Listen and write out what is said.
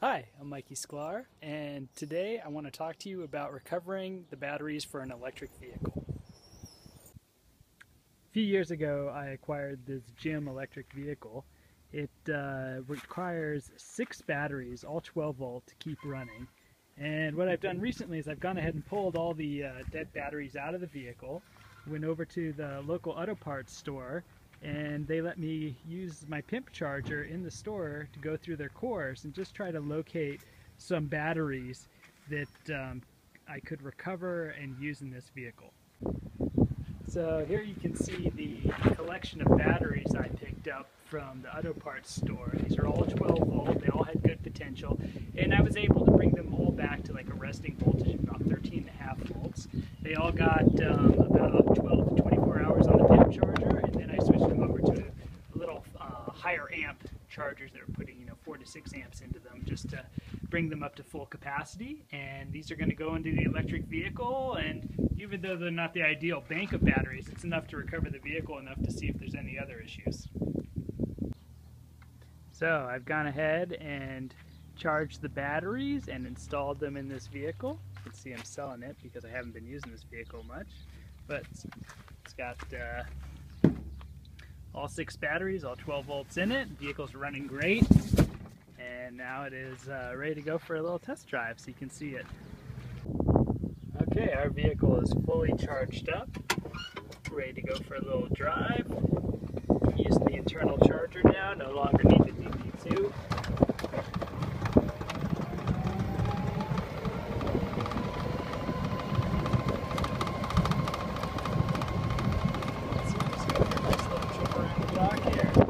Hi, I'm Mikey Sklar, and today I want to talk to you about recovering the batteries for an electric vehicle. A few years ago, I acquired this GM electric vehicle. It uh, requires six batteries, all 12 volt, to keep running. And what I've done recently is I've gone ahead and pulled all the uh, dead batteries out of the vehicle, went over to the local auto parts store, and they let me use my pimp charger in the store to go through their cores and just try to locate some batteries that um, I could recover and use in this vehicle. So here you can see the collection of batteries I picked up from the auto parts store. These are all 12 volt, they all had good potential, and I was able to bring them all back to like a resting voltage of about 13 and a half volts. They all got um, about 12 to 24 hours on the pimp charger, and then I switched them over to a little uh, higher amp chargers that are putting you know four to six amps into them just to bring them up to full capacity. And these are going to go into the electric vehicle, and even though they're not the ideal bank of batteries, it's enough to recover the vehicle enough to see if there's any other issues. So I've gone ahead and charged the batteries and installed them in this vehicle. You can see I'm selling it because I haven't been using this vehicle much, but it's got uh, all six batteries, all 12 volts in it. Vehicle's running great, and now it is uh, ready to go for a little test drive so you can see it. Okay, our vehicle is fully charged up, ready to go for a little drive. using the internal charger now, no longer need the It's